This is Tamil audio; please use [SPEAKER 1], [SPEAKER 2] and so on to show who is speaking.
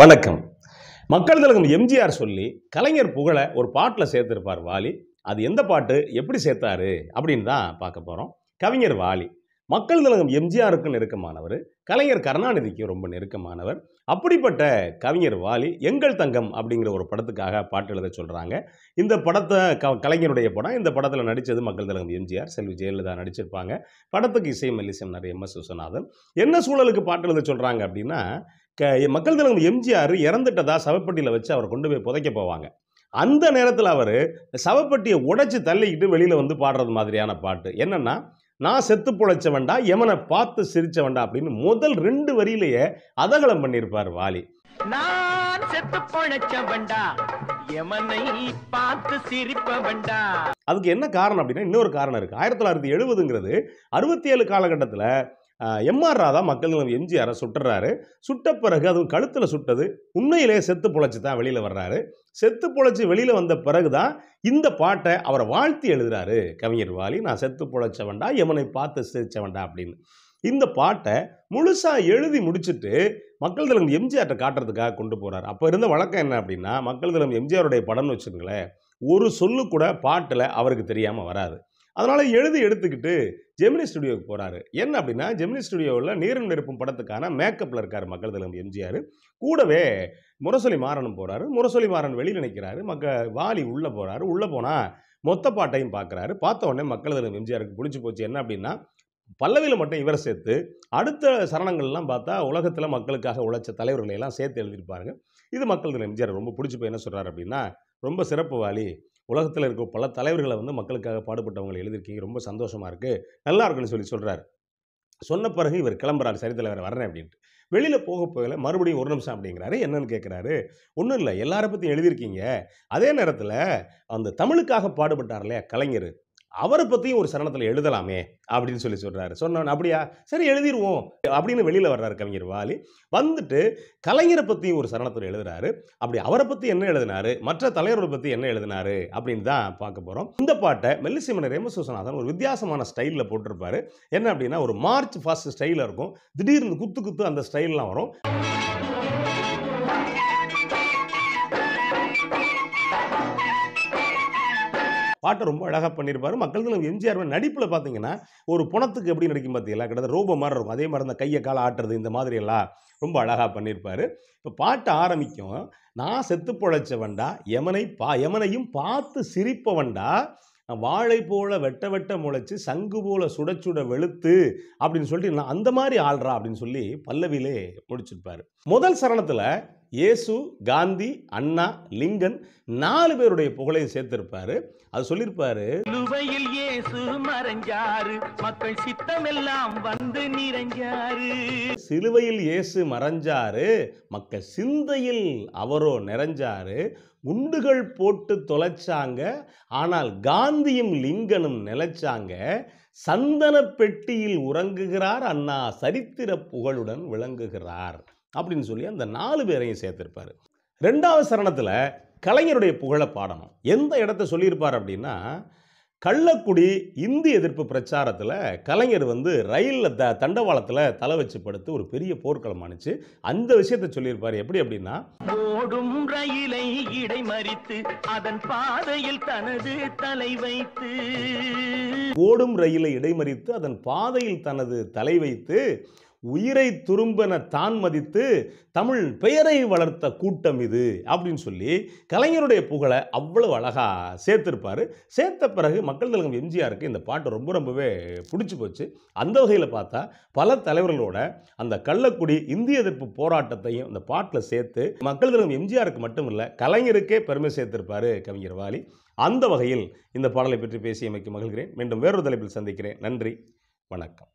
[SPEAKER 1] வணக்கம். மக்கள் திலகம் எம்ஜிஆர் சொல்லி கலைஞர் புகழை ஒரு பாட்டில் சேர்த்துருப்பார் வாலி. அது எந்த பாட்டு எப்படி சேர்த்தாரு அப்படின்னு தான் பார்க்க போகிறோம் கவிஞர் வாலி. மக்கள் திலகம் எம்ஜிஆருக்கு நெருக்கமானவர் கலைஞர் கருணாநிதிக்கு ரொம்ப நெருக்கமானவர். அப்படிப்பட்ட கவிஞர் வாலி எங்கள் தங்கம் அப்படிங்கிற ஒரு படத்துக்காக பாட்டு எழுத சொல்கிறாங்க இந்த படத்தை க கலைஞருடைய படம் இந்த படத்தில் நடித்தது மக்கள் திலகம் எம்ஜிஆர். செல்வி ஜெயலலிதா நடிச்சிருப்பாங்க. படத்துக்கு இசை மெல்லிசம்னார் எம் எஸ் விஸ்வநாதன் என்ன சூழலுக்கு பாட்டு எழுத சொல்கிறாங்க அப்படின்னா மக்கள் திலகம் எம்ஜிஆர் இறந்துட்டதா சவப்பட்டியில் வச்சு அவரை கொண்டு போய் புதைக்க போவாங்க. அந்த நேரத்தில் அவர் சவப்பட்டியை உடைச்சு தள்ளிக்கிட்டு வெளியில் வந்து பாடுறது மாதிரியான பாட்டு. என்னன்னா நான் செத்து பொழைச்சவன்டா எமனை பார்த்து சிரிச்சவன்டா அப்படின்னு முதல் ரெண்டு வரியிலேயே அதகலம் பண்ணியிருப்பார் வாலி.
[SPEAKER 2] நான் செத்து பொழைச்சவன்டா எமனை பார்த்து சிரிப்பவன்டா
[SPEAKER 1] அதுக்கு என்ன காரணம் அப்படின்னா இன்னொரு காரணம் இருக்குது ஆயிரத்தி தொள்ளாயிரத்தி எழுபதுங்கிறது அறுபத்தி ஏழு காலகட்டத்தில் எம்ஆர் ராதா மக்கள் நலம் எம்ஜிஆரை சுட்டுறாரு. சுட்ட பிறகு அதுவும் கழுத்தில் சுட்டது. உண்மையிலே செத்து பொழைச்சி தான் வெளியில் வர்றாரு. செத்து பொழைச்சி வெளியில் வந்த பிறகு தான் இந்த பாட்டை அவரை வாழ்த்தி எழுதுறாரு. கவிஞர் வாலி நான் செத்து பொழைச்சவன்டா எமனை பார்த்து சிரிச்சவன்டா அப்படின்னு. இந்த பாட்டை முழுசாக எழுதி முடிச்சுட்டு மக்கள் தலம் எம்ஜிஆர்ட்ட காட்டுறதுக்காக கொண்டு போகிறார் அப்போ இருந்த வழக்கம் என்ன அப்படின்னா மக்கள் தலம் எம்ஜிஆருடைய படம்னு வச்சுக்கோங்களேன் ஒரு சொல்லு கூட பாட்டில் அவருக்கு தெரியாமல் வராது. அதனால் எழுதி எடுத்துக்கிட்டு ஜெமினி ஸ்டுடியோவுக்கு போகிறாரு என்ன அப்படின்னா ஜெமினி ஸ்டுடியோவில் நீரும் நெருப்பும் படத்துக்கான மேக்கப்பில் இருக்கார் மக்கள் தலம் எம்ஜிஆர். கூடவே முரசொலி மாறனும் போகிறாரு முரசொலி மாறன் வெளியில் நிற்கிறாரு மக்க வாலி உள்ளே போகிறாரு உள்ளே போனால் மொத்த பாட்டையும் பார்க்குறாரு பார்த்த உடனே மக்கள் தலம் எம்ஜிஆருக்கு பிடிச்சி போச்சு. என்ன அப்படின்னா பல்லவியில் மட்டும் இவரை சேர்த்து அடுத்த சரணங்கள்லாம் பார்த்தா உலகத்தில் மக்களுக்காக உழைச்ச தலைவர்களை எல்லாம் சேர்த்து எழுதியிருப்பாருங்க. இது மக்கள் தினம் எம்ஜிஆர் ரொம்ப பிடிச்சி போய் என்ன சொல்கிறார் அப்படின்னா ரொம்ப சிறப்பு வாலி உலகத்தில் இருக்க பல தலைவர்களை வந்து மக்களுக்காக பாடுபட்டவங்களை எழுதியிருக்கீங்க. ரொம்ப சந்தோஷமாக இருக்குது நல்லா இருக்குன்னு சொல்லி சொல்கிறார் சொன்ன பிறகு இவர் கிளம்புறாரு. சரி தலைவர் அப்படின்ட்டு. வெளியில் போக போகல மறுபடியும் ஒரு நிமிஷம் அப்படிங்கிறாரு. என்னன்னு கேட்குறாரு ஒன்றும் இல்லை எல்லாரை பற்றியும் எழுதியிருக்கீங்க. அதே நேரத்தில் அந்த தமிழுக்காக பாடுபட்டார் இல்லையா கலைஞர்? அவரை பற்றியும் ஒரு சரணத்தில் எழுதலாமே அப்படின்னு சொல்லி சொல்கிறாரு சொன்னோன்னு அப்படியா? சரி எழுதிடுவோம் அப்படின்னு வெளியில் வர்றாரு கவிஞர் வாலி. வந்துட்டு கலைஞரை பற்றியும் ஒரு சரணத்தில் எழுதுறாரு. அப்படி அவரை பற்றி என்ன எழுதினாரு? மற்ற தலைவர்களை பற்றி என்ன எழுதினாரு? அப்படின்னு தான் பார்க்க போகிறோம் இந்த பாட்டை மெல்லிசிமன் ரேமசூசநாதன் ஒரு வித்தியாசமான ஸ்டைலில் போட்டிருப்பாரு. என்ன அப்படின்னா ஒரு மார்ச் ஃபாஸ்ட் ஸ்டைலில் இருக்கும். திடீர்னு குத்து குத்து அந்த ஸ்டைல்லாம் வரும். பாட்டை ரொம்ப அழகாக பண்ணியிருப்பார். மக்கள் தினம் எம்ஜிஆர் நடிப்பில் பார்த்தீங்கன்னா ஒரு புணத்துக்கு எப்படி நடிக்கும் பார்த்தீங்களா கிட்டத்தட்ட ரோபோ மாதிரி இருக்கும். அதே மாதிரி அந்த கையை காலை ஆட்டுறது இந்த மாதிரி எல்லாம் ரொம்ப அழகாக பண்ணியிருப்பார். இப்போ பாட்டு ஆரம்பிக்கும். நான் செத்து பொழைச்சவன்டா எமனை பா எமனையும் பார்த்து சிரிப்பவன்டா வாழை போல வெட்ட வெட்ட முளைச்சு சங்கு போல சுட சுட வெளுத்து அப்படின்னு சொல்லிட்டு நான் அந்த மாதிரி ஆள்றா அப்படின்னு சொல்லி பல்லவியிலே முடிச்சிருப்பாரு. முதல் சரணத்தில் இயேசு காந்தி அண்ணா லிங்கன் நாலு பேருடைய புகழையும் சேர்த்திருப்பாரு. அது சொல்லியிருப்பாரு
[SPEAKER 2] சிலுவையில் இயேசு மறைஞ்சாரு மக்கள் சித்தமெல்லாம் வந்து நிறைஞ்சாரு.
[SPEAKER 1] சிலுவையில் இயேசு மறைஞ்சாரு மக்கள் சிந்தையில் அவரோ நிறைஞ்சாரு குண்டுகள் போட்டு தொலைச்சாங்க ஆனால் காந்தியும் லிங்கனும் நிலைச்சாங்க சந்தன பெட்டியில் உறங்குகிறார் அண்ணா சரித்திர புகழுடன் விளங்குகிறார் அப்படின்னு சொல்லி அந்த நாலு பேரையும் சேர்த்திருப்பார். ரெண்டாவது சரணத்தில் கலைஞருடைய புகழை பாடணும். எந்த இடத்த சொல்லியிருப்பார் அப்படின்னா கள்ளக்குடி இந்தி எதிர்ப்பு பிரச்சாரத்தில் கலைஞர் வந்து ரயிலில் த தண்டவாளத்தில் தலை வச்சு படுத்து ஒரு பெரிய போர்க்களம் அனுச்சு அந்த விஷயத்தை சொல்லியிருப்பார். எப்படி அப்படின்னா
[SPEAKER 2] ஓடும் ரயிலை இடைமறித்து அதன் பாதையில் தனது தலை வைத்து.
[SPEAKER 1] ஓடும் ரயிலை இடைமறித்து அதன் பாதையில் தனது தலை வைத்து உயிரை துரும்பென தான் மதித்து தமிழ் பெயரை வளர்த்த கூட்டம் இது அப்படின்னு சொல்லி கலைஞருடைய புகழை அவ்வளவு அழகாக சேர்த்துருப்பார். சேர்த்த பிறகு மக்கள் திலகம் எம்ஜிஆருக்கு இந்த பாட்டு ரொம்ப ரொம்பவே பிடிச்சி போச்சு. அந்த வகையில் பார்த்தா பல தலைவர்களோட அந்த கள்ளக்குடி இந்திய எதிர்ப்பு போராட்டத்தையும் இந்த பாட்டில் சேர்த்து மக்கள் திலகம் எம்ஜிஆருக்கு மட்டும் இல்லை கலைஞருக்கே பெருமை சேர்த்திருப்பார் கவிஞர் வாலி. அந்த வகையில் இந்த பாடலை பற்றி பேசியமைக்கு மகிழ்கிறேன். மீண்டும் வேறொரு தலைப்பில் சந்திக்கிறேன். நன்றி. வணக்கம்.